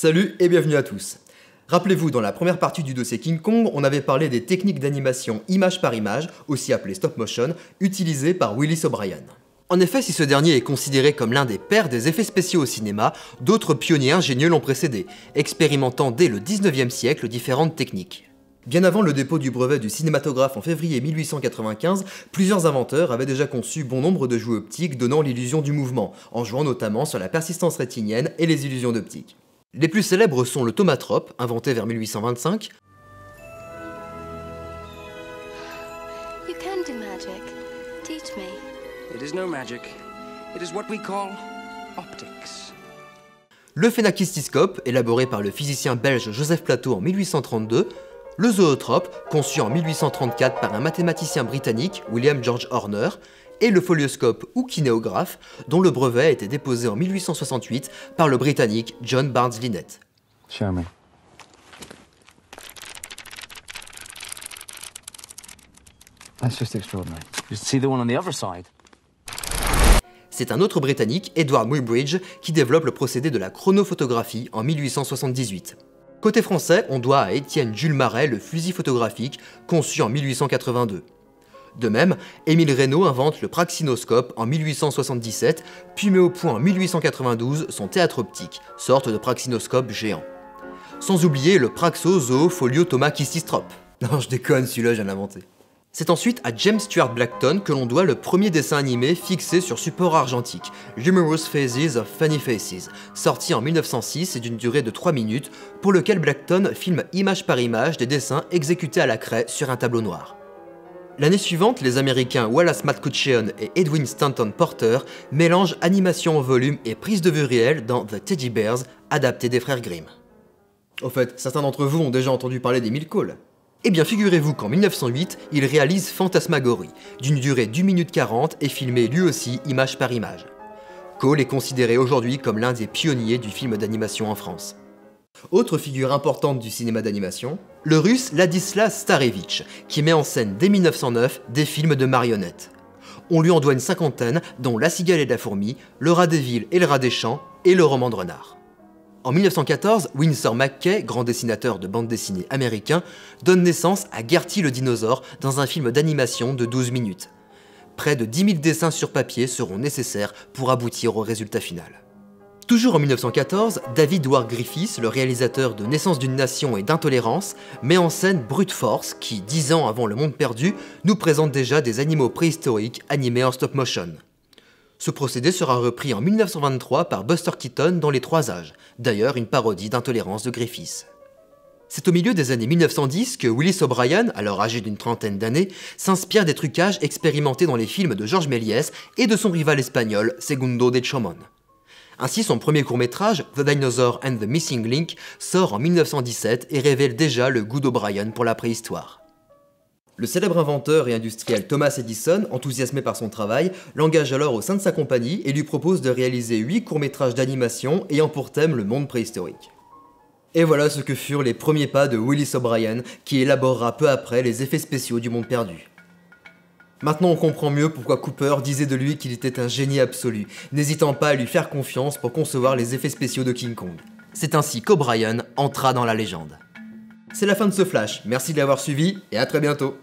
Salut et bienvenue à tous. Rappelez-vous, dans la première partie du dossier King Kong, on avait parlé des techniques d'animation image par image, aussi appelées stop motion, utilisées par Willis O'Brien. En effet, si ce dernier est considéré comme l'un des pères des effets spéciaux au cinéma, d'autres pionniers ingénieux l'ont précédé, expérimentant dès le 19e siècle différentes techniques. Bien avant le dépôt du brevet du cinématographe en février 1895, plusieurs inventeurs avaient déjà conçu bon nombre de jouets optiques donnant l'illusion du mouvement, en jouant notamment sur la persistance rétinienne et les illusions d'optique. Les plus célèbres sont le tomatrope, inventé vers 1825, You can do magic. Teach me. It is no magic. It is what we call optics. le phénakistiscope, élaboré par le physicien belge Joseph Plateau en 1832, le zootrope, conçu en 1834 par un mathématicien britannique, William George Horner, et le folioscope ou kinéographe, dont le brevet a été déposé en 1868 par le britannique John Barnes Linnet. Show me. That's just extraordinary. You see the one on the other side? C'est un autre britannique, Edward Muybridge, qui développe le procédé de la chronophotographie en 1878. Côté français, on doit à Étienne Jules Marais le fusil photographique, conçu en 1882. De même, Émile Reynaud invente le praxinoscope en 1877, puis met au point en 1892 son théâtre optique, sorte de praxinoscope géant. Sans oublier le Praxo Zoofolio Thomas Kististrope. Non, je déconne, celui-là, je viens l'inventer. C'est ensuite à James Stuart Blackton que l'on doit le premier dessin animé fixé sur support argentique, Humorous Phases of Funny Faces, sorti en 1906 et d'une durée de 3 minutes, pour lequel Blackton filme image par image des dessins exécutés à la craie sur un tableau noir. L'année suivante, les Américains Wallace McCutcheon et Edwin Stanton Porter mélangent animation en volume et prise de vue réelle dans The Teddy Bears, adapté des frères Grimm. Au fait, certains d'entre vous ont déjà entendu parler des mille. Eh bien, figurez-vous qu'en 1908, il réalise Fantasmagorie, d'une durée d'une minute 40 et filmé lui aussi image par image. Cole est considéré aujourd'hui comme l'un des pionniers du film d'animation en France. Autre figure importante du cinéma d'animation, le russe Ladislas Starevich, qui met en scène dès 1909 des films de marionnettes. On lui en doit une cinquantaine, dont La cigale et la fourmi, Le rat des villes et le rat des champs, et Le roman de renard. En 1914, Winsor McKay, grand dessinateur de bande dessinée américain, donne naissance à Gertie le dinosaure dans un film d'animation de 12 minutes. Près de 10 000 dessins sur papier seront nécessaires pour aboutir au résultat final. Toujours en 1914, David Ward Griffiths, le réalisateur de Naissance d'une nation et d'intolérance, met en scène Brute Force qui, dix ans avant Le Monde perdu, nous présente déjà des animaux préhistoriques animés en stop motion. Ce procédé sera repris en 1923 par Buster Keaton dans Les Trois Âges, d'ailleurs une parodie d'intolérance de Griffiths. C'est au milieu des années 1910 que Willis O'Brien, alors âgé d'une trentaine d'années, s'inspire des trucages expérimentés dans les films de Georges Méliès et de son rival espagnol Segundo de Chomon. Ainsi, son premier court-métrage, The Dinosaur and the Missing Link, sort en 1917 et révèle déjà le goût d'O'Brien pour la préhistoire. Le célèbre inventeur et industriel Thomas Edison, enthousiasmé par son travail, l'engage alors au sein de sa compagnie et lui propose de réaliser 8 courts-métrages d'animation ayant pour thème le monde préhistorique. Et voilà ce que furent les premiers pas de Willis O'Brien, qui élaborera peu après les effets spéciaux du monde perdu. Maintenant on comprend mieux pourquoi Cooper disait de lui qu'il était un génie absolu, n'hésitant pas à lui faire confiance pour concevoir les effets spéciaux de King Kong. C'est ainsi qu'O'Brien entra dans la légende. C'est la fin de ce flash, merci de l'avoir suivi et à très bientôt